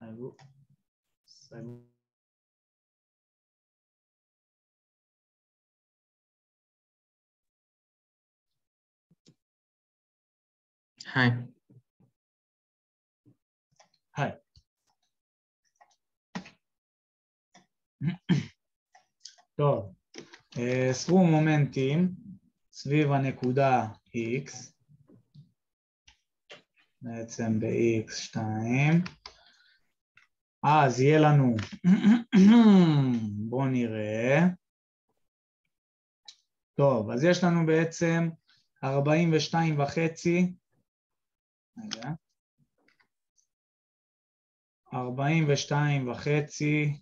סגור. סגור. היי. היי. טוב, אה, סכום מומנטים סביב הנקודה x, בעצם ב-x2, אז יהיה לנו, בואו נראה, טוב, אז יש לנו בעצם 42 וחצי, רגע, 42 וחצי,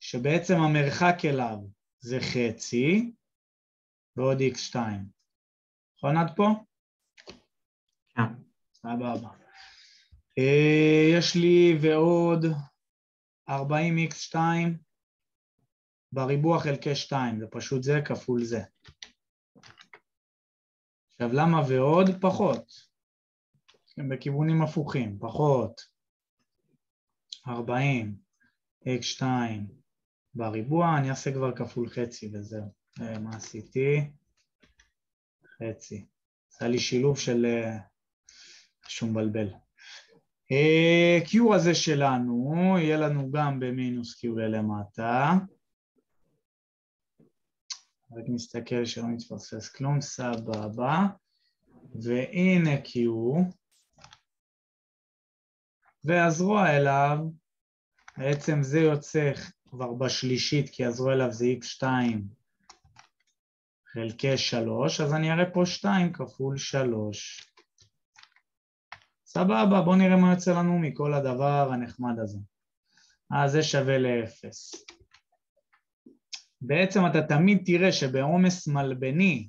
שבעצם המרחק אליו זה חצי ועוד x2. נכון עד פה? כן. סבבה. אה, יש לי ועוד 40x2 בריבוע חלקי 2, זה פשוט זה כפול זה. עכשיו למה ועוד? פחות. הם בכיוונים הפוכים, פחות. 40 x2 בריבוע, אני אעשה כבר כפול חצי וזהו. מה עשיתי? חצי. עשה לי שילוב של שום בלבל. Q הזה שלנו, יהיה לנו גם במינוס Q למטה. רק נסתכל שלא נתפספס כלום, סבבה. והנה Q. והזרוע אליו, בעצם זה יוצא כבר בשלישית, כי הזרוע אליו זה x2 חלקי 3, אז אני אראה פה 2 כפול 3. סבבה, בואו נראה מה יוצא לנו מכל הדבר הנחמד הזה. אז זה שווה ל-0. בעצם אתה תמיד תראה שבעומס מלבני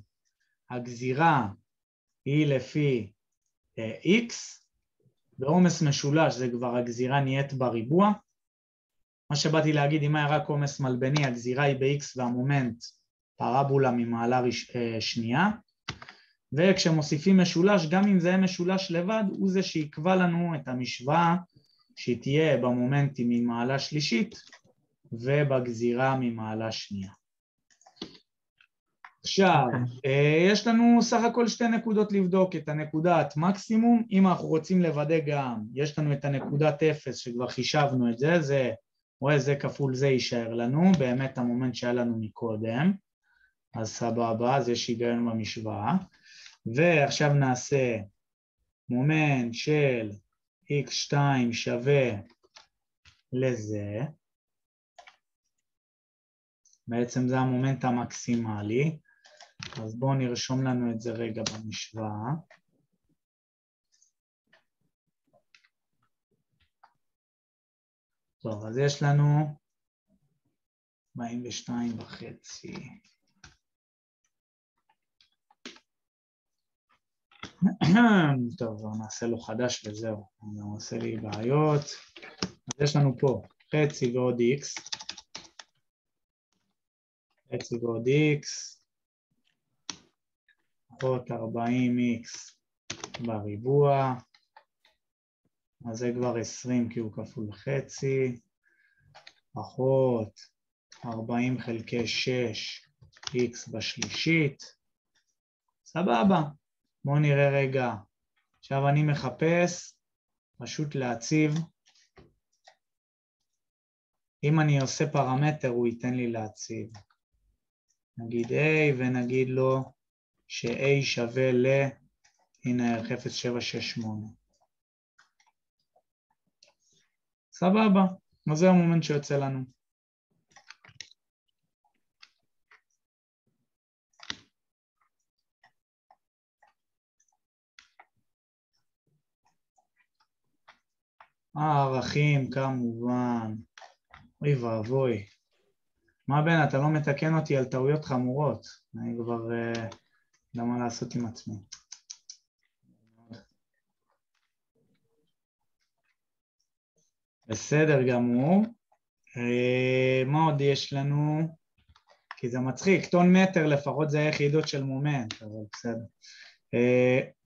הגזירה היא לפי x, בעומס משולש זה כבר הגזירה נהיית בריבוע. מה שבאתי להגיד, אם היה רק עומס מלבני, הגזירה היא ב-x והמומנט פרבולה ממעלה רש... שנייה, וכשמוסיפים משולש, גם אם זה יהיה משולש לבד, הוא זה שיקבע לנו את המשוואה שהיא תהיה במומנטים ממעלה שלישית ובגזירה ממעלה שנייה. עכשיו, יש לנו סך הכל שתי נקודות לבדוק, את הנקודת מקסימום, אם אנחנו רוצים לוודא גם, יש לנו את הנקודת אפס שכבר חישבנו את זה, זה רואה זה כפול זה יישאר לנו, באמת המומנט שהיה לנו מקודם, אז סבבה, אז יש היגיון במשוואה, ועכשיו נעשה מומנט של x2 שווה לזה, בעצם זה המומנט המקסימלי, אז בואו נרשום לנו את זה רגע במשוואה. טוב, אז יש לנו 42 וחצי. טוב, נעשה לו חדש וזהו, הוא עושה לי בעיות. אז יש לנו פה חצי ועוד x, חצי ועוד x, פחות 40x בריבוע, אז זה כבר 20 כי הוא כפול חצי, פחות 40 חלקי 6 x בשלישית, סבבה. בואו נראה רגע. עכשיו אני מחפש פשוט להציב, אם אני עושה פרמטר הוא ייתן לי להציב. נגיד A ונגיד לו ש-A שווה ל... הנה הערך 0768. סבבה, אז זה המומנט שיוצא לנו. הערכים כמובן, אוי ואבוי. מה בן, אתה לא מתקן אותי על טעויות חמורות, אני כבר לא יודע מה לעשות עם עצמי. בסדר גמור. מה עוד יש לנו? כי זה מצחיק, טון מטר לפחות זה היחידות של מומנט, אבל בסדר.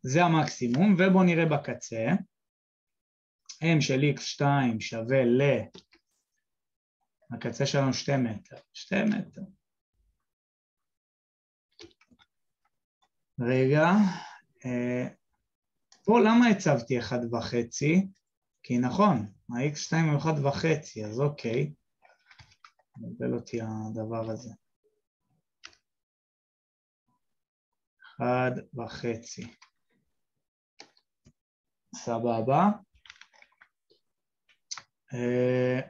זה המקסימום, ובואו נראה בקצה. M של x2 שווה ל... הקצה שלנו שתי מטר, שתי מטר. רגע, אה, פה למה הצבתי אחד וחצי? כי נכון, ה-x2 הוא אחד וחצי, אז אוקיי. מבלבל אותי הדבר הזה. אחד וחצי. סבבה. אה,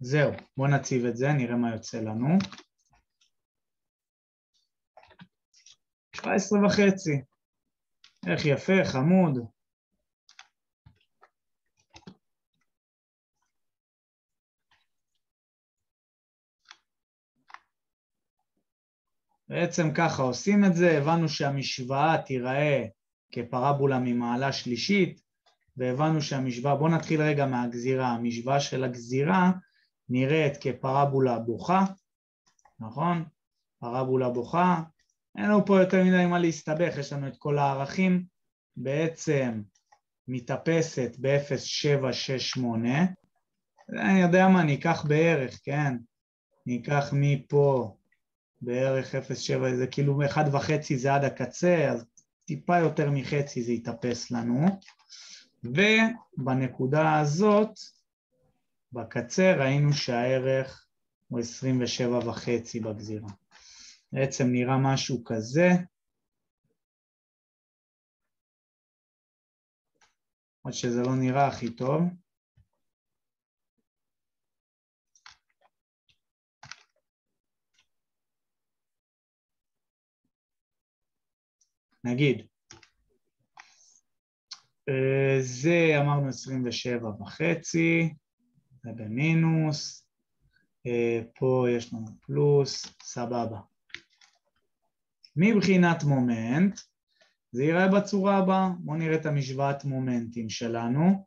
זהו, בואו נציב את זה, נראה מה יוצא לנו. 17 וחצי. איך יפה, חמוד. בעצם ככה עושים את זה, הבנו שהמשוואה תיראה כפרבולה ממעלה שלישית, והבנו שהמשוואה, בואו נתחיל רגע מהגזירה, המשוואה של הגזירה נראית כפרבולה בוכה, נכון? פרבולה בוכה, אין לנו פה יותר מדי מה להסתבך, יש לנו את כל הערכים, בעצם מתאפסת ב-0.768, אני יודע מה, אני אקח בערך, כן? אני אקח מפה בערך 0.7, זה כאילו 1.5 זה עד הקצה, אז טיפה יותר מחצי זה יתאפס לנו, ובנקודה הזאת, בקצה, ראינו שהערך הוא 27.5 בגזירה. בעצם נראה משהו כזה. עוד שזה לא נראה הכי טוב. נגיד, זה אמרנו 27 וחצי, זה במינוס, אה, פה יש לנו פלוס, סבבה. מבחינת מומנט, זה ייראה בצורה הבאה. בואו נראה את המשוואת מומנטים שלנו.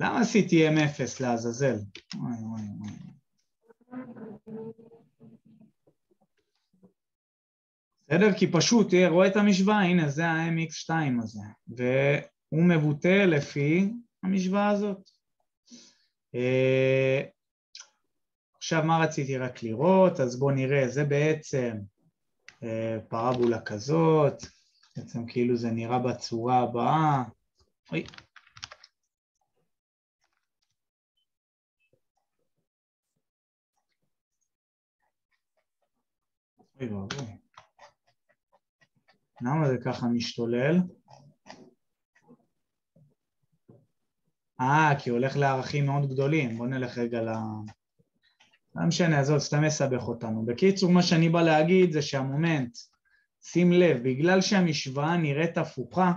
למה עשיתי M0 לעזאזל? אוי אוי אוי. בסדר? כי פשוט, תראה, רואה את המשוואה, הנה זה ה-MX2 הזה, והוא מבוטא לפי המשוואה הזאת. אה, עכשיו, מה רציתי רק לראות? אז בואו נראה, זה בעצם אה, פרבולה כזאת, בעצם כאילו זה נראה בצורה הבאה. אוי. אוי ואבוי. למה זה ככה משתולל? אה, כי הולך לערכים מאוד גדולים. בואו נלך רגע ל... לא משנה, עזוב, סתם מסבך אותנו. בקיצור, מה שאני בא להגיד זה שהמומנט, שים לב, בגלל שהמשוואה נראית הפוכה,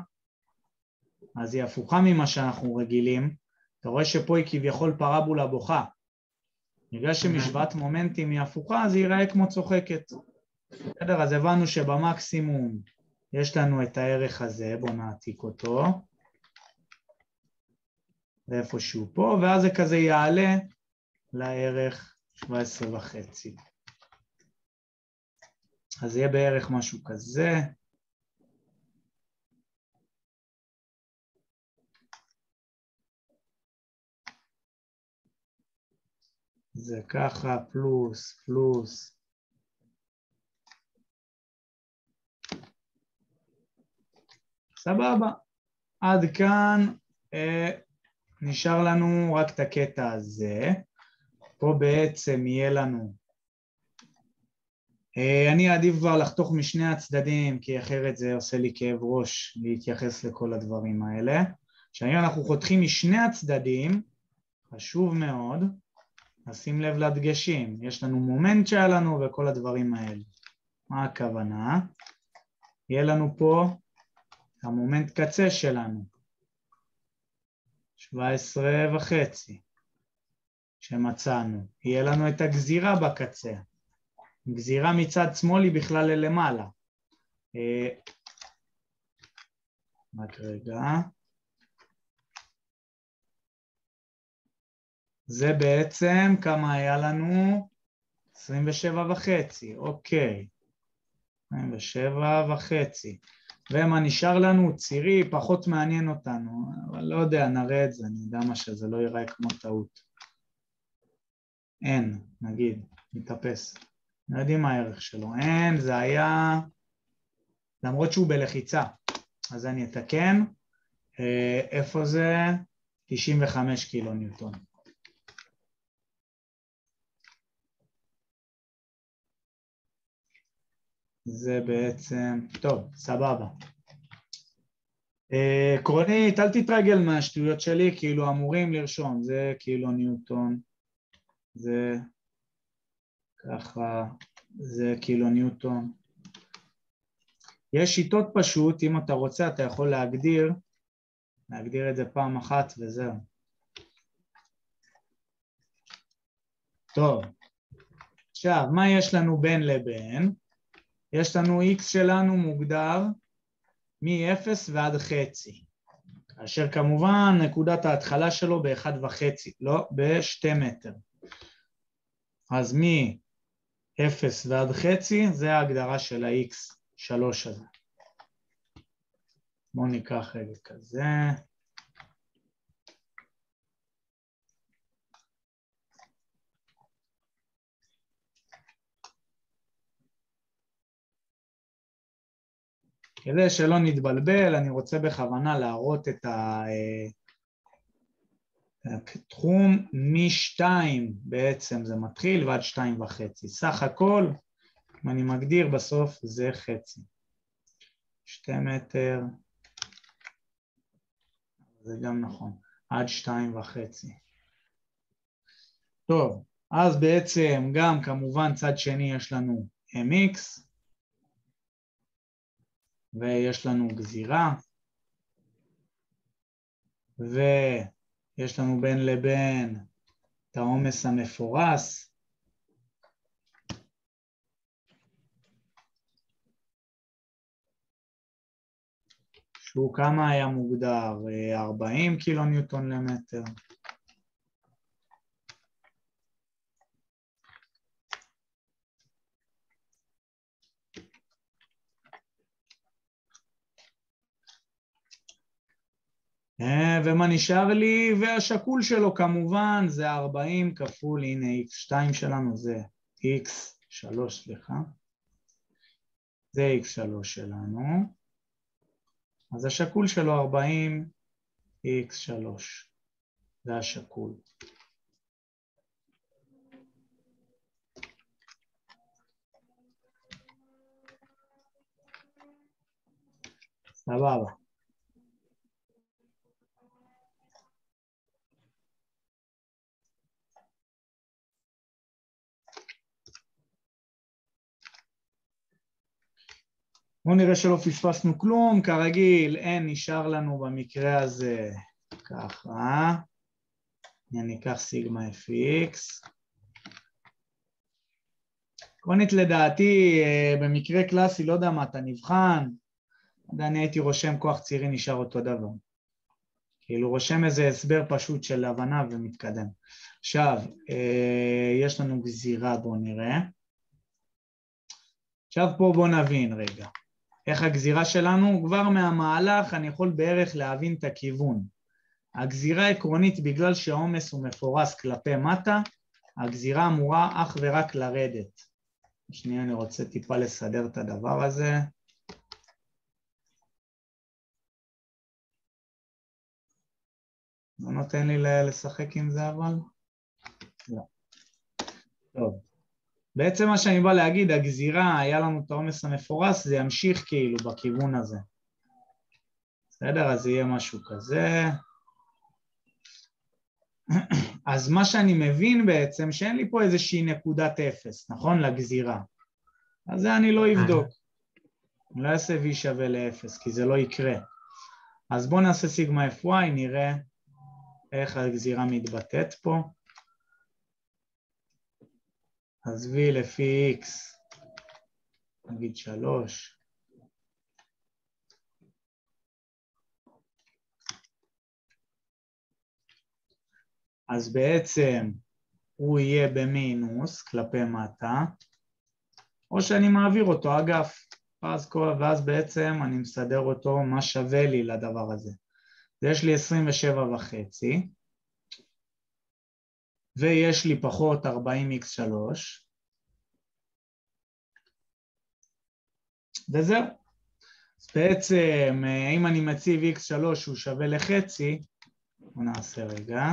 אז היא הפוכה ממה שאנחנו רגילים, אתה רואה שפה היא כביכול פרבולה בוכה. בגלל שמשוואת מומנטים היא הפוכה, אז היא ייראה כמו צוחקת. בסדר, אז הבנו שבמקסימום יש לנו את הערך הזה, בואו נעתיק אותו, ואיפשהו פה, ואז זה כזה יעלה לערך 17 וחצי. אז יהיה בערך משהו כזה. זה ככה, פלוס, פלוס. סבבה. עד כאן אה, נשאר לנו רק את הקטע הזה. פה בעצם יהיה לנו... אה, אני אעדיף כבר לחתוך משני הצדדים, כי אחרת זה עושה לי כאב ראש להתייחס לכל הדברים האלה. כשהיום אנחנו חותכים משני הצדדים, חשוב מאוד, לשים לב לדגשים. יש לנו מומנט שהיה לנו וכל הדברים האלה. מה הכוונה? יהיה לנו פה המומנט קצה שלנו, 17 וחצי. שמצאנו, יהיה לנו את הגזירה בקצה. גזירה מצד שמאל היא בכלל ללמעלה. אה, רק רגע. זה בעצם כמה היה לנו? 27 וחצי, אוקיי. 27 וחצי. ומה נשאר לנו? צירי, פחות מעניין אותנו, אבל לא יודע, נראה את זה, אני יודע מה שזה לא ייראה כמו טעות. n, נגיד, מתאפס. לא יודעים מה הערך שלו. n זה היה, למרות שהוא בלחיצה, אז אני אתקן. אה, איפה זה? 95 קילו ניוטון. זה בעצם, טוב, סבבה. עקרונית, אל תתרגל מהשטויות שלי, כאילו אמורים לרשום, זה כאילו ניוטון, זה ככה, זה כאילו ניוטון. יש שיטות פשוט, אם אתה רוצה אתה יכול להגדיר, להגדיר את זה פעם אחת וזהו. טוב, עכשיו, מה יש לנו בין לבין? יש לנו x שלנו מוגדר מ-0 ועד חצי, כאשר כמובן נקודת ההתחלה שלו ב-1.5, לא ב-2 מטר. אז מ-0 ועד חצי זה ההגדרה של ה-x3 הזה. בואו ניקח רגע כזה. כדי שלא נתבלבל, אני רוצה בכוונה להראות את התחום מ-2 בעצם זה מתחיל ועד 2 וחצי. סך הכל, אם אני מגדיר בסוף, זה חצי. 2 מטר, זה גם נכון, עד 2 וחצי. טוב, אז בעצם גם כמובן צד שני יש לנו mx, ויש לנו גזירה, ויש לנו בין לבין את העומס המפורס, שהוא כמה היה מוגדר? 40 קילו ניוטון למטר. ומה נשאר לי? והשקול שלו כמובן זה 40 כפול, הנה x2 שלנו זה x3, סליחה. זה x3 שלנו. אז השקול שלו 40 x3, זה השקול. סבבה. בואו נראה שלא פספסנו כלום, כרגיל אין נשאר לנו במקרה הזה ככה, אני אקח סיגמה fx. עקרונית לדעתי אה, במקרה קלאסי, לא יודע מה אתה נבחן, אני הייתי רושם כוח צירי נשאר אותו דבר. כאילו רושם איזה הסבר פשוט של הבנה ומתקדם. עכשיו, אה, יש לנו גזירה, בואו נראה. עכשיו פה בואו נבין רגע. איך הגזירה שלנו, כבר מהמהלך אני יכול בערך להבין את הכיוון. הגזירה העקרונית, בגלל שהעומס הוא מפורס כלפי מטה, הגזירה אמורה אך ורק לרדת. שנייה, אני רוצה טיפה לסדר את הדבר הזה. לא נותן לי לשחק עם זה אבל? לא. טוב. בעצם מה שאני בא להגיד, הגזירה, היה לנו את העומס המפורס, זה ימשיך כאילו בכיוון הזה. בסדר? אז יהיה משהו כזה. אז מה שאני מבין בעצם, שאין לי פה איזושהי נקודת אפס, נכון? לגזירה. אז זה אני לא אבדוק. אני לא אעשה v שווה לאפס, כי זה לא יקרה. אז בואו נעשה סיגמה fy, נראה איך הגזירה מתבטאת פה. אז v לפי x, נגיד שלוש. אז בעצם הוא יהיה במינוס כלפי מטה, או שאני מעביר אותו אגף. ואז, ואז בעצם אני מסדר אותו מה שווה לי לדבר הזה. אז יש לי 27 וחצי, ויש לי פחות 40x3, וזהו. אז בעצם, אם אני מציב x3 שהוא שווה לחצי, בואו נעשה רגע.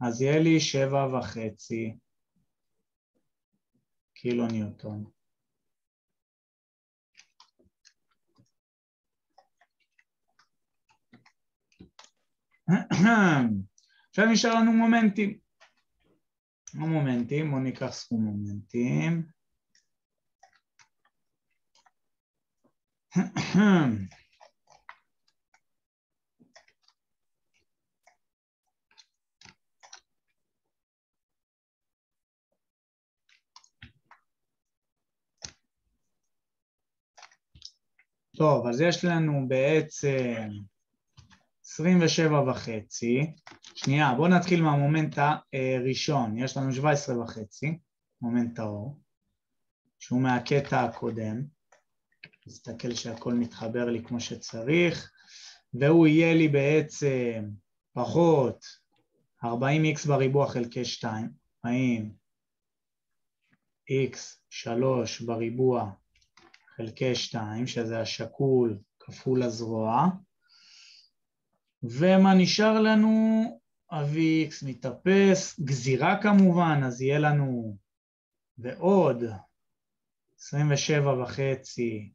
אז יהיה לי שבע וחצי קילו ניוטון. עכשיו נשאר לנו מומנטים. המומנטים, בואו ניקח סכום מומנטים. טוב, אז יש לנו בעצם 27 וחצי. שנייה, בואו נתחיל מהמומנט הראשון. יש לנו 17 וחצי, מומנט האור, שהוא מהקטע הקודם. נסתכל שהכל מתחבר לי כמו שצריך, והוא יהיה לי בעצם פחות 40x בריבוע חלקי 2, 40 x 3 בריבוע חלקי 2, שזה השקול כפול הזרוע, ומה נשאר לנו? ה-Vx מתאפס, גזירה כמובן, אז יהיה לנו ועוד 27 וחצי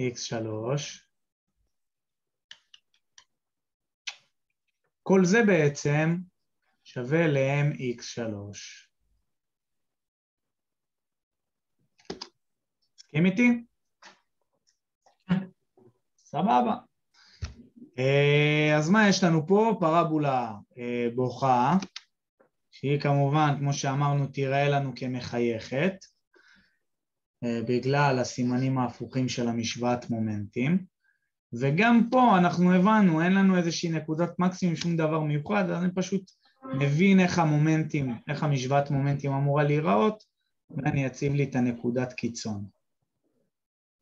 x3, כל זה בעצם שווה ל-mx3. מסכים איתי? סבבה. אז מה יש לנו פה? פרבולה בוכה, שהיא כמובן, כמו שאמרנו, תיראה לנו כמחייכת, בגלל הסימנים ההפוכים של המשוואת מומנטים. וגם פה אנחנו הבנו, אין לנו איזושהי נקודת מקסימום, שום דבר מיוחד, אז אני פשוט מבין איך המומנטים, איך המשוואת מומנטים אמורה להיראות, ואני אציב לי את הנקודת קיצון.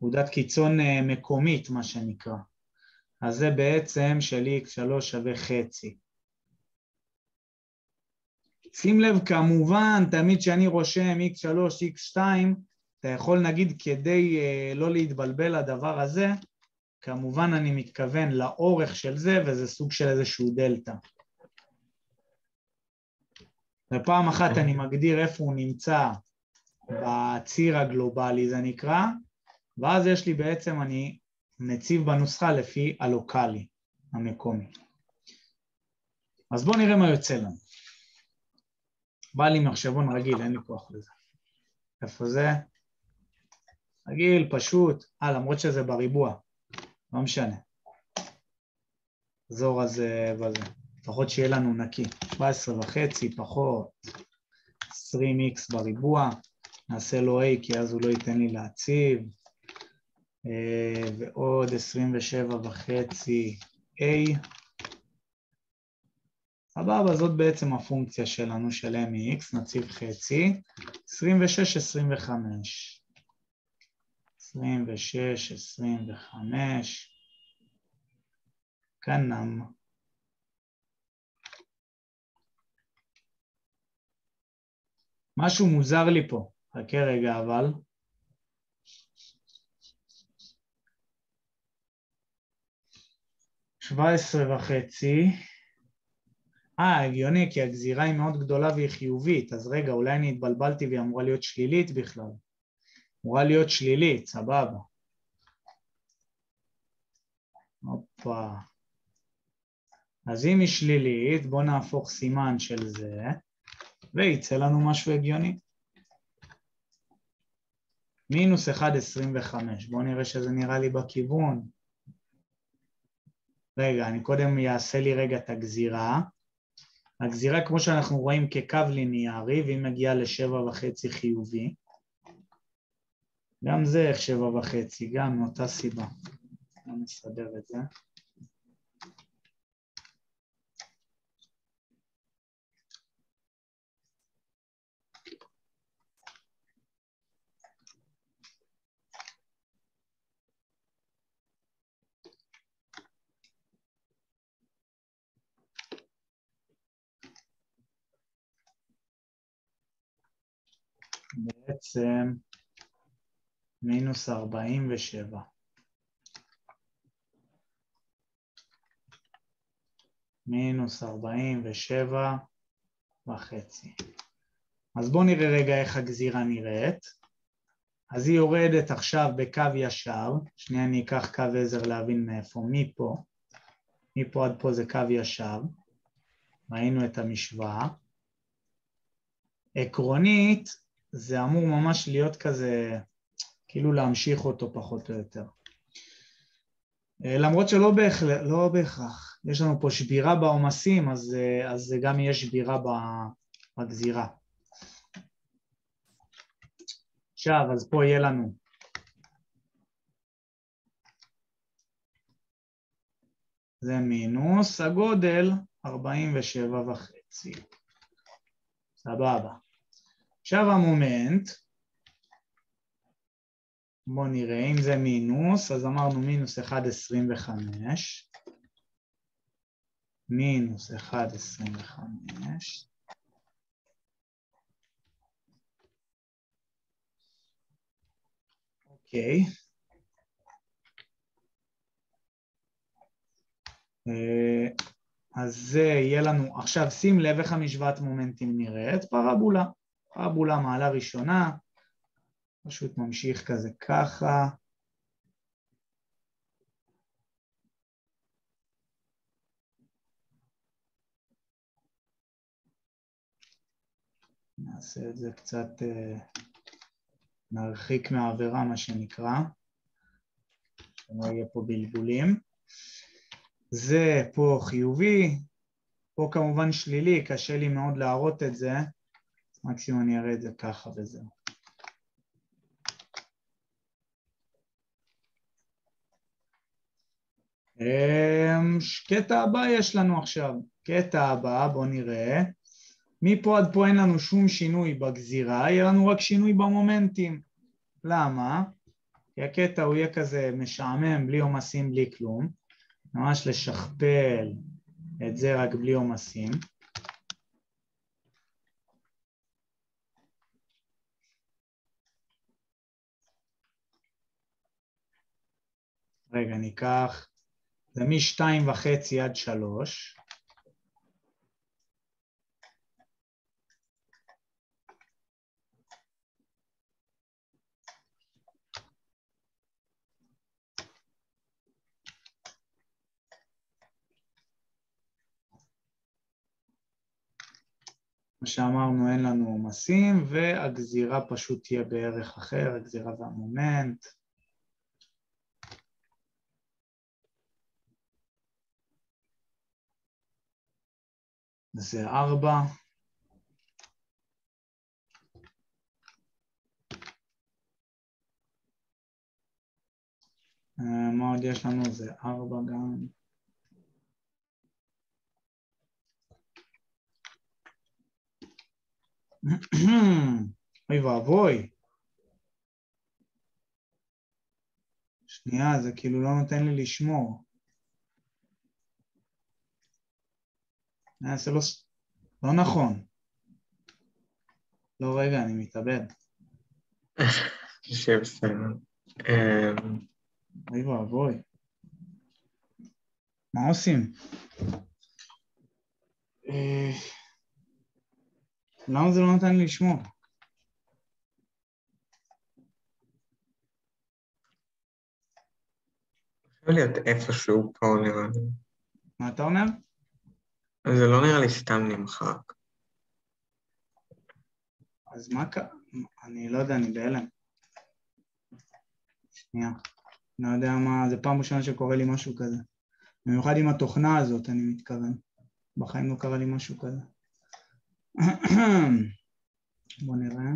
נקודת קיצון מקומית, מה שנקרא. אז זה בעצם של x3 שווה חצי. שים לב, כמובן, תמיד כשאני רושם x3, x2, אתה יכול נגיד כדי uh, לא להתבלבל לדבר הזה, כמובן אני מתכוון לאורך של זה, וזה סוג של איזשהו דלתא. ופעם אחת אני מגדיר איפה הוא נמצא בציר הגלובלי, זה נקרא, ואז יש לי בעצם, אני מציב בנוסחה לפי הלוקאלי, המקומי. אז בואו נראה מה יוצא לנו. בא לי מחשבון רגיל, אין לי כוח לזה. איפה זה? רגיל, פשוט. אה, למרות שזה בריבוע. לא משנה. זור הזה בזה. לפחות שיהיה לנו נקי. 17 וחצי פחות 20x בריבוע. נעשה לו a כי אז הוא לא ייתן לי להציב. ועוד 27 וחצי a. סבבה, זאת בעצם הפונקציה שלנו של mx, נציב חצי, 26, 25. 26, 25, כנ"ם. משהו מוזר לי פה, חכה רגע אבל. שבע עשרה וחצי. אה, הגיוני, כי הגזירה היא מאוד גדולה והיא חיובית, אז רגע, אולי אני התבלבלתי והיא אמורה להיות שלילית בכלל. אמורה להיות שלילית, סבבה. הופה. אז אם היא שלילית, בואו נהפוך סימן של זה, וייצא לנו משהו הגיוני. מינוס 1.25, בואו נראה שזה נראה לי בכיוון. רגע, אני קודם אעשה לי רגע את הגזירה. הגזירה כמו שאנחנו רואים כקו ליניארי, והיא מגיעה לשבע וחצי חיובי. גם זה איך שבע וחצי, גם מאותה סיבה. בוא נסדר את זה. בעצם מינוס ארבעים ושבע. מינוס ארבעים ושבע וחצי. אז בואו נראה רגע איך הגזירה נראית. אז היא יורדת עכשיו בקו ישר, שנייה אני אקח קו עזר להבין מאיפה, מפה, מפה עד פה זה קו ישר, ראינו את המשוואה. עקרונית, זה אמור ממש להיות כזה, כאילו להמשיך אותו פחות או יותר. אה, למרות שלא בהכרח, לא בהכרח, יש לנו פה שבירה בעומסים, אז, אה, אז זה גם יהיה שבירה בגזירה. עכשיו, אז פה יהיה לנו זה מינוס הגודל 47 וחצי. סבבה. עכשיו המומנט, בואו נראה, אם זה מינוס, אז אמרנו מינוס 1.25, מינוס 1.25, אוקיי. אה, אז זה יהיה לנו, עכשיו שים לב איך המשוואת מומנטים נראית, פרבולה. פרבולה מעלה ראשונה, פשוט ממשיך כזה ככה. נעשה את זה קצת, אה, נרחיק מהעבירה מה שנקרא, שלא יהיה פה בלבולים. זה פה חיובי, פה כמובן שלילי, קשה לי מאוד להראות את זה, מקסימום אני אראה את זה ככה וזהו. אמ, קטע הבא יש לנו עכשיו, קטע הבא, בואו נראה. מפה עד פה אין לנו שום שינוי בגזירה, יהיה לנו רק שינוי במומנטים. למה? כי הקטע הוא יהיה כזה משעמם, בלי עומסים, בלי כלום. ממש לשכפל את זה רק בלי עומסים. רגע, ניקח, זה משתיים וחצי עד שלוש. כמו שאמרנו, אין לנו עומסים, והגזירה פשוט תהיה בערך אחר, הגזירה והמומנט. זה ארבע. אה, מה עוד יש לנו? זה ארבע גם. אוי ואבוי. שנייה, זה כאילו לא נותן לי לשמור. נעשה לו... לא נכון. לא, רגע, אני מתאבד. שבסדר. אמ, אוי ואבוי. מה עושים? אה, למה זה לא נותן לי לשמור? יכול להיות איפשהו פה נראה לי. מה אתה אומר? זה לא נראה לי סתם נמחק. אז מה קרה? אני לא יודע, אני בהלם. שנייה. לא יודע מה, זה פעם ראשונה שקורה לי משהו כזה. במיוחד עם התוכנה הזאת, אני מתכוון. בחיים לא קרה לי משהו כזה. בואו נראה.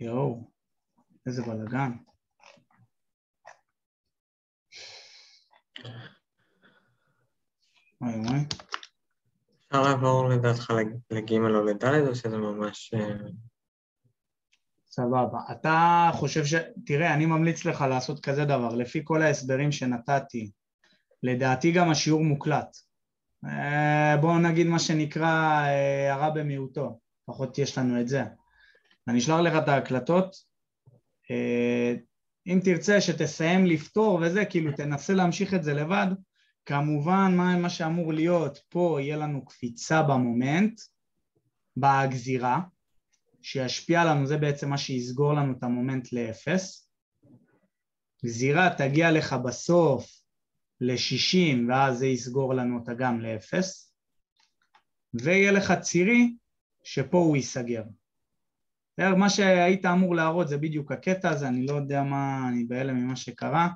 יואו, איזה בלאגן. וואי וואי. אפשר לעבור לדעתך לג' או לד' או שזה ממש... אה, סבבה. אתה חושב ש... תראה, אני ממליץ לך לעשות כזה דבר, לפי כל ההסברים שנתתי, לדעתי גם השיעור מוקלט. אה, בואו נגיד מה שנקרא אה, הרע במיעוטו, לפחות יש לנו את זה. אני אשלח לך את ההקלטות, אם תרצה שתסיים לפתור וזה, כאילו תנסה להמשיך את זה לבד, כמובן מה, מה שאמור להיות, פה יהיה לנו קפיצה במומנט, בגזירה, שישפיע לנו, זה בעצם מה שיסגור לנו את המומנט לאפס. גזירה תגיע לך בסוף ל-60 ואז זה יסגור לנו אותה גם לאפס, ויהיה לך צירי שפה הוא ייסגר. מה שהיית אמור להראות זה בדיוק הקטע הזה, אני לא יודע מה, אני בהלם ממה שקרה.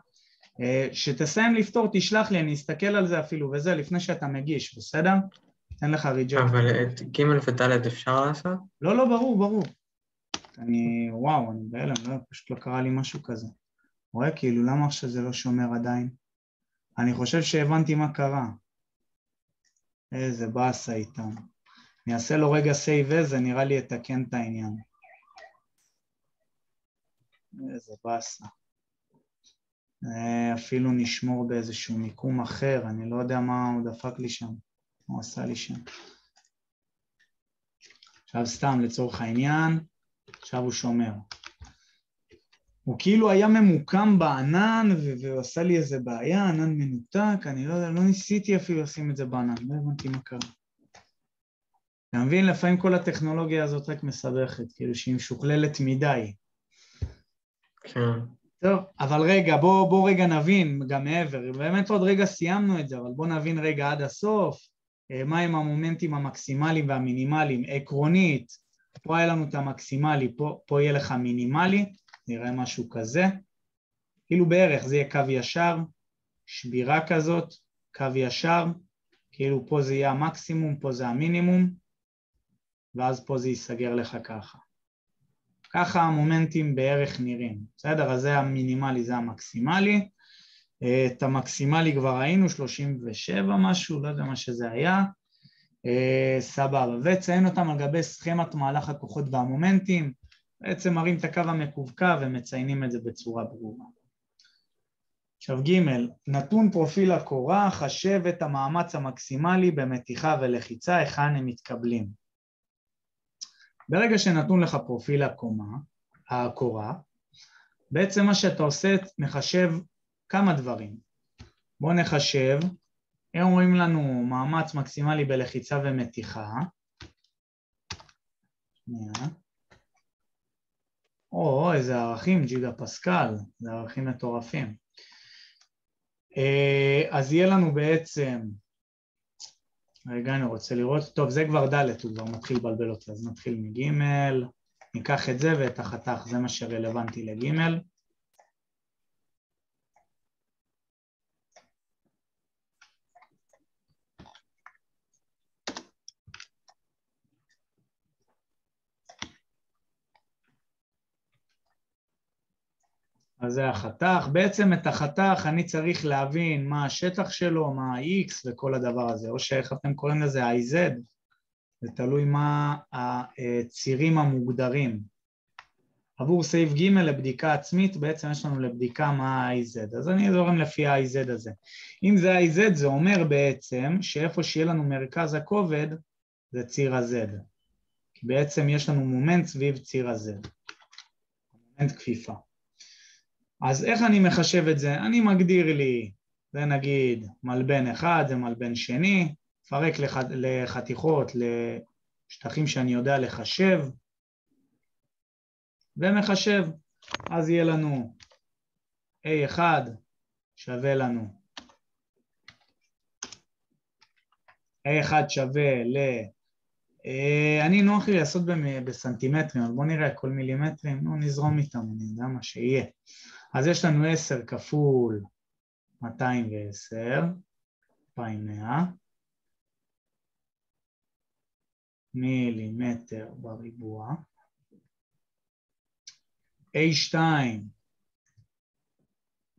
אה, שתסיים לפתור, תשלח לי, אני אסתכל על זה אפילו וזה לפני שאתה מגיש, בסדר? אתן לך reject. אבל את ג' וד' אפשר לעשות? לא, לא, ברור, ברור. אני, וואו, אני בהלם, לא, פשוט לא קרה לי משהו כזה. רואה, כאילו, למה עכשיו זה לא שומר עדיין? אני חושב שהבנתי מה קרה. איזה באסה איתם. אני אעשה לו רגע save וזה, נראה לי יתקן את העניין. איזה באסה. אה, אפילו נשמור באיזשהו מיקום אחר, אני לא יודע מה הוא דפק לי שם, הוא עשה לי שם. עכשיו סתם לצורך העניין, עכשיו הוא שומר. הוא כאילו היה ממוקם בענן והוא עשה לי איזה בעיה, ענן מנותק, אני לא יודע, לא ניסיתי אפילו לשים את זה בענן, לא הבנתי מה קרה. אתה מבין? לפעמים כל הטכנולוגיה הזאת רק מסבכת, כאילו שהיא משוכללת מדי. כן. טוב, אבל רגע, בוא, בוא רגע נבין גם מעבר, באמת עוד רגע סיימנו את זה, אבל בוא נבין רגע עד הסוף אה, מהם המומנטים המקסימליים והמינימליים. עקרונית, פה היה לנו את המקסימלי, פה, פה יהיה לך מינימלי, נראה משהו כזה, כאילו בערך זה יהיה קו ישר, שבירה כזאת, קו ישר, כאילו פה זה יהיה המקסימום, פה זה המינימום, ואז פה זה ייסגר לך ככה. ככה המומנטים בערך נראים, בסדר? אז זה המינימלי, זה המקסימלי. את המקסימלי כבר ראינו, 37 משהו, לא יודע מה שזה היה. אה, סבבה, וציין אותם על גבי סכמת מהלך הכוחות והמומנטים, בעצם מראים את הקו המקווקו ומציינים את זה בצורה ברורה. עכשיו ג' נתון פרופיל הקורה, חשב את המאמץ המקסימלי במתיחה ולחיצה, היכן הם מתקבלים. ברגע שנתון לך פרופיל הקומה, הקורה, בעצם מה שאתה עושה, מחשב כמה דברים. בואו נחשב, הם אומרים לנו מאמץ מקסימלי בלחיצה ומתיחה. שנייה. או, איזה ערכים, ג'יגה פסקל, זה ערכים מטורפים. אה, אז יהיה לנו בעצם רגע, אני רוצה לראות, טוב, זה כבר ד', הוא כבר מתחיל לבלבל אותי, אז נתחיל מג', ניקח את זה ואת החתך, זה מה שרלוונטי לג'. אז זה החתך. בעצם את החתך אני צריך להבין מה השטח שלו, מה ה-X וכל הדבר הזה, או שאיך אתם קוראים לזה IZ, זה תלוי מה הצירים המוגדרים. עבור סעיף ג' לבדיקה עצמית, בעצם יש לנו לבדיקה מה ה-IZ, אז אני זורם לפי ה-IZ הזה. אם זה IZ זה אומר בעצם שאיפה שיהיה לנו מרכז הכובד זה ציר ה-Z, כי בעצם יש לנו מומנט סביב ציר ה-Z, מומנט כפיפה. אז איך אני מחשב את זה? אני מגדיר לי, זה נגיד מלבן אחד, זה מלבן שני, מפרק לח... לחתיכות, לשטחים שאני יודע לחשב, ומחשב. אז יהיה לנו A1 שווה לנו A1 שווה ל... אה, אני נוח לי לעשות בסנטימטרים, אבל בואו נראה כל מילימטרים, נו נזרום איתם, אני יודע מה שיהיה. אז יש לנו 10 כפול 210, 2100, מילימטר בריבוע. A2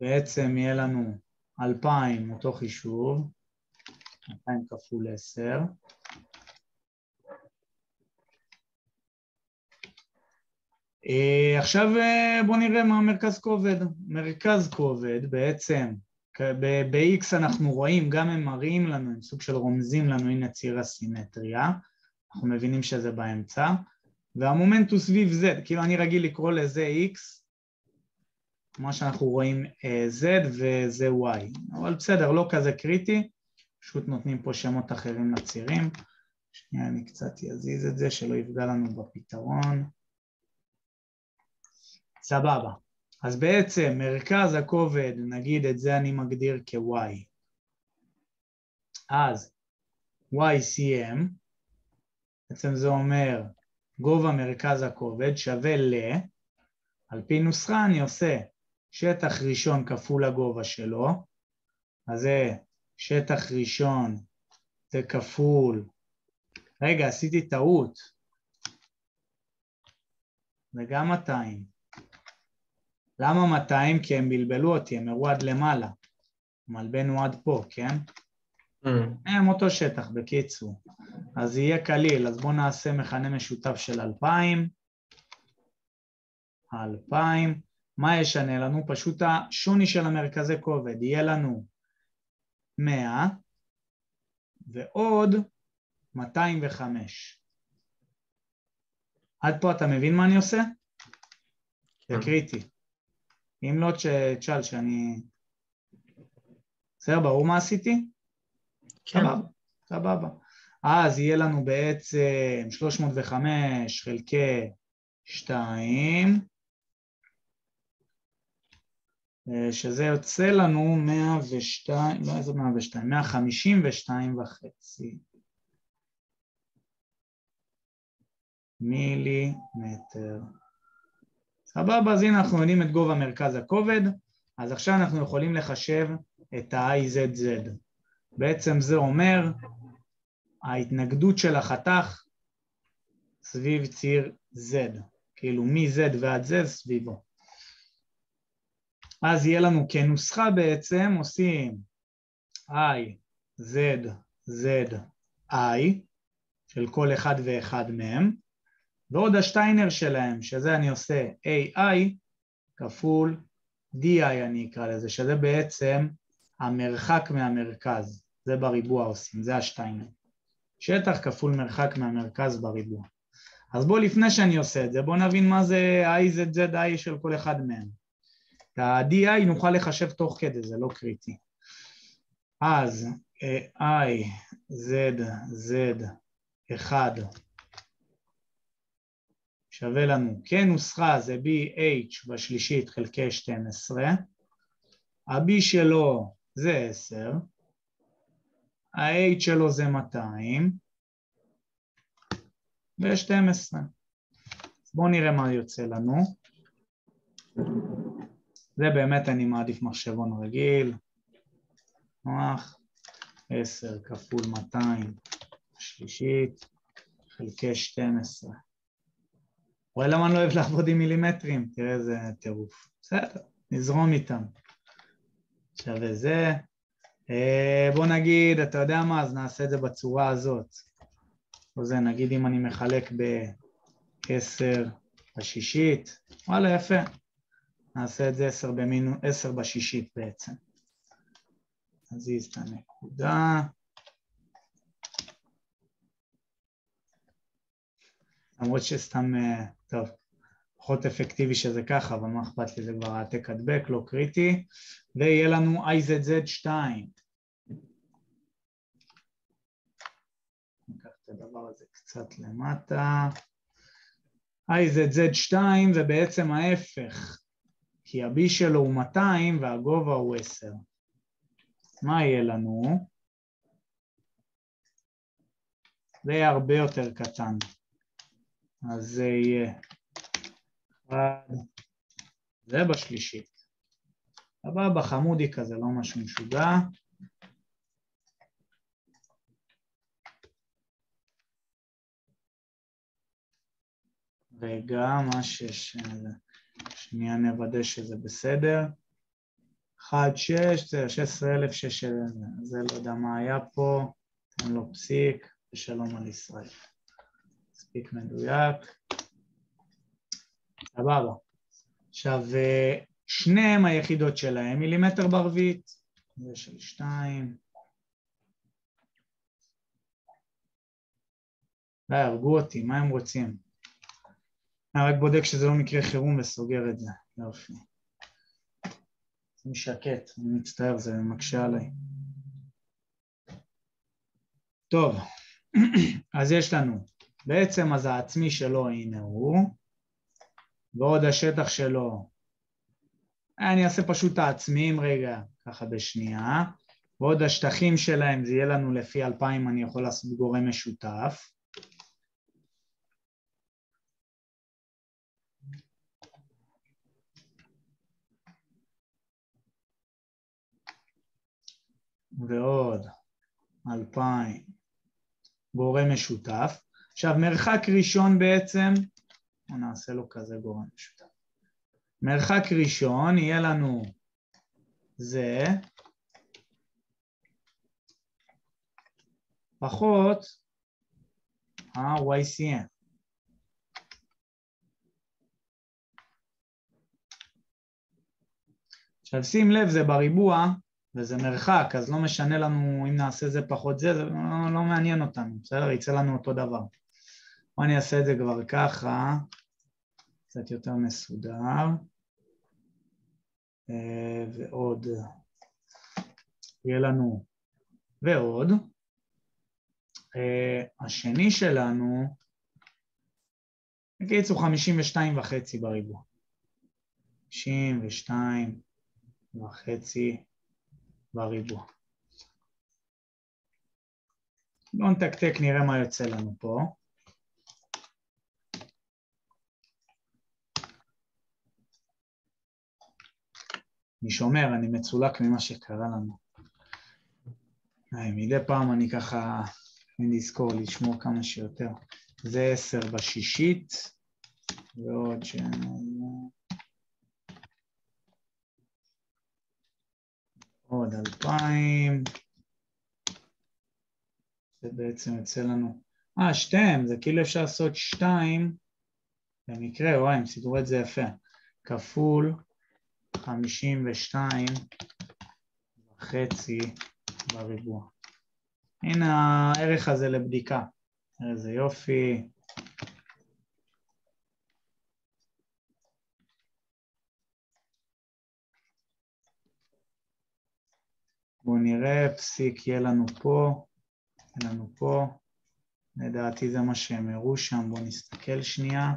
בעצם יהיה לנו 2,000 אותו חישוב, 200 כפול 10. עכשיו בואו נראה מה מרכז כובד. מרכז כובד בעצם ב-X אנחנו רואים, גם הם מראים לנו, הם סוג של רומזים לנו, הנה ציר הסימטריה, אנחנו מבינים שזה באמצע, והמומנט הוא סביב Z, כאילו אני רגיל לקרוא לזה X, מה שאנחנו רואים Z וזה Y, אבל בסדר, לא כזה קריטי, פשוט נותנים פה שמות אחרים לצירים. שנייה, אני קצת אזיז את זה, שלא יפגע לנו בפתרון. סבבה. אז בעצם מרכז הכובד, נגיד את זה אני מגדיר כ-Y. אז YCM, בעצם זה אומר גובה מרכז הכובד שווה ל, על פי נוסחה אני עושה שטח ראשון כפול הגובה שלו, אז זה שטח ראשון זה כפול, רגע עשיתי טעות, זה גם 200, למה 200? כי הם בלבלו אותי, הם הראו עד למעלה. מלבן הוא עד פה, כן? Mm. הם אותו שטח, בקיצור. אז יהיה קליל, אז בואו נעשה מכנה משותף של 2,000. 2,000. מה ישנה לנו? פשוט השוני של המרכזי כובד. יהיה לנו 100 ועוד 205. עד פה אתה מבין מה אני עושה? זה קריטי. אם לא, תשאל שאני... בסדר, ברור מה עשיתי? כן. סבבה, סבבה. אז יהיה לנו בעצם 305 חלקי 2, שזה יוצא לנו 102, לא איזה 102, 152 וחצי מילימטר. סבבה, אז הנה אנחנו יודעים את גובה מרכז הכובד, אז עכשיו אנחנו יכולים לחשב את ה-IZZ. בעצם זה אומר ההתנגדות של החתך סביב ציר Z, כאילו מ-Z ועד Z סביבו. אז יהיה לנו כנוסחה בעצם, עושים I, Z, Z, I, של כל אחד ואחד מהם, ועוד השטיינר שלהם, שזה אני עושה AI כפול DI אני אקרא לזה, שזה בעצם המרחק מהמרכז, זה בריבוע עושים, זה השטיינר. שטח כפול מרחק מהמרכז בריבוע. אז בואו לפני שאני עושה את זה, בואו נבין מה זה I-Z-Z-I של כל אחד מהם. את ה-DI נוכל לחשב תוך כדי, זה לא קריטי. אז I, Z, Z, 1 שווה לנו, כנוסחה זה BH בשלישית חלקי 12, ה-B שלו זה 10, ה-H שלו זה 200 ו-12. בואו נראה מה יוצא לנו. זה באמת אני מעדיף מחשבון רגיל. נוח, 10 כפול 200 שלישית חלקי 12. רואה למה אני לא אוהב לעבוד עם מילימטרים? תראה איזה טירוף. בסדר, נזרום איתם. שווה זה. אה, בוא נגיד, אתה יודע מה, אז נעשה את זה בצורה הזאת. או זה, נגיד אם אני מחלק ב-10 בשישית, וואלה, יפה. נעשה את זה 10, במינו, 10 בשישית בעצם. נזיז את הנקודה. למרות שסתם, אה, טוב, פחות אפקטיבי שזה ככה, אבל מה אכפת לי, זה כבר העתק הדבק, לא קריטי, ויהיה לנו IZZ2. ניקח את הדבר הזה קצת למטה. IZZ2 זה בעצם ההפך, כי ה-B שלו הוא 200 והגובה הוא 10. מה יהיה לנו? זה יהיה הרבה יותר קטן. אז זה יהיה אחד, זה בשלישית. סבבה, חמודי כזה, לא משהו משוגע. רגע, מה שיש... שנייה נוודא שזה בסדר. 1, 6, 16,000, 6,000, זה לא יודע מה היה פה, תן לו פסיק, ושלום על ישראל. מספיק מדויק. סבבה. עכשיו, שניהם היחידות שלהם מילימטר ברביעית, זה של שתיים. די, הרגו אותי, מה הם רוצים? אני רק בודק שזה לא מקרה חירום וסוגר את זה, יופי. אני שקט, אני מצטער, זה מקשה עליי. טוב, אז יש לנו, בעצם אז העצמי שלו הנה הוא, ועוד השטח שלו, אני אעשה פשוט את העצמיים רגע, ככה בשנייה, ועוד השטחים שלהם זה יהיה לנו לפי אלפיים, אני יכול לעשות גורם משותף. ועוד אלפיים גורם משותף. עכשיו מרחק ראשון בעצם, בוא נעשה לו כזה גורם משותף. מרחק ראשון יהיה לנו זה פחות ה-YCN. עכשיו שים לב, זה בריבוע, וזה מרחק, אז לא משנה לנו אם נעשה זה פחות זה, זה לא, לא מעניין אותנו, בסדר? יצא לנו אותו דבר. בוא אני אעשה את זה כבר ככה, קצת יותר מסודר. אה, ועוד, יהיה לנו ועוד. אה, השני שלנו, בקיצור 52 וחצי בריבוע. 52 וחצי בריבוע. בואו נתקתק, נראה מה יוצא לנו פה. אני שומר, אני מצולק ממה שקרה לנו. מדי פעם אני ככה, אני אזכור לשמור כמה שיותר. זה עשר בשישית, ועוד ש... עוד אלפיים. זה בעצם יוצא לנו... אה, שתיהם, זה כאילו אפשר לעשות שתיים, במקרה, וואי, הם סידרו את זה יפה. כפול חמישים ושתיים וחצי בריבוע. הנה הערך הזה לבדיקה. איזה יופי. בואו נראה, פסיק יהיה לנו פה, יהיה לנו פה. לדעתי זה מה שהם הראו שם, בואו נסתכל שנייה.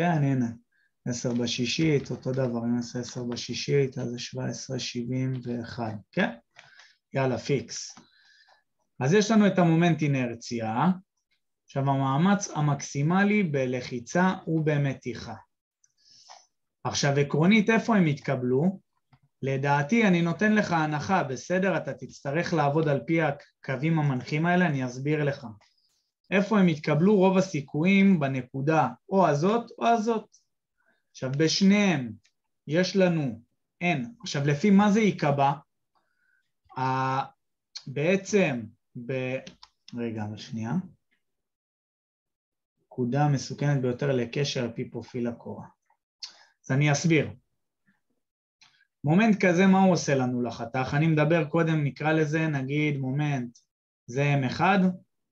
כן, הנה, עשר בשישית, אותו דבר, אם נעשה עשר בשישית, אז זה שבע עשרה שבעים ואחד, כן? יאללה, פיקס. אז יש לנו את המומנט אינרציה, עכשיו המאמץ המקסימלי בלחיצה ובמתיחה. עכשיו עקרונית איפה הם יתקבלו? לדעתי אני נותן לך הנחה, בסדר? אתה תצטרך לעבוד על פי הקווים המנחים האלה, אני אסביר לך. איפה הם יתקבלו רוב הסיכויים בנקודה או הזאת או הזאת. עכשיו בשניהם יש לנו n, עכשיו לפי מה זה ייקבע? בעצם, ב... רגע, שנייה. נקודה מסוכנת ביותר לכשל על פי פרופיל הקורה. אז אני אסביר. מומנט כזה, מה הוא עושה לנו לחתך? אני מדבר קודם, נקרא לזה, נגיד מומנט זה M1,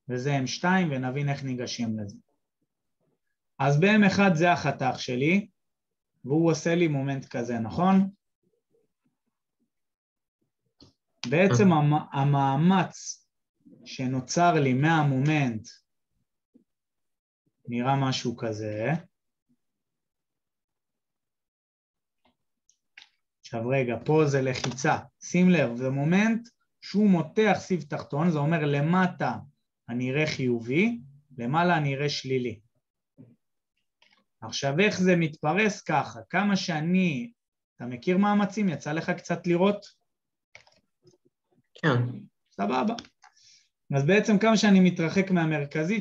וזה M2 ונבין איך ניגשים לזה. אז ב-M1 זה החתך שלי, והוא עושה לי מומנט כזה, נכון? בעצם המאמץ שנוצר לי מהמומנט נראה משהו כזה. עכשיו רגע, פה זה לחיצה, שים לב, זה מומנט שהוא מותח סיב תחתון, זה אומר למטה אני אראה חיובי, למעלה אני אראה שלילי. עכשיו, איך זה מתפרס ככה? כמה שאני... אתה מכיר מאמצים? יצא לך קצת לראות? כן. סבבה. אז בעצם כמה שאני מתרחק מהמרכזית,